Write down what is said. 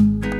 you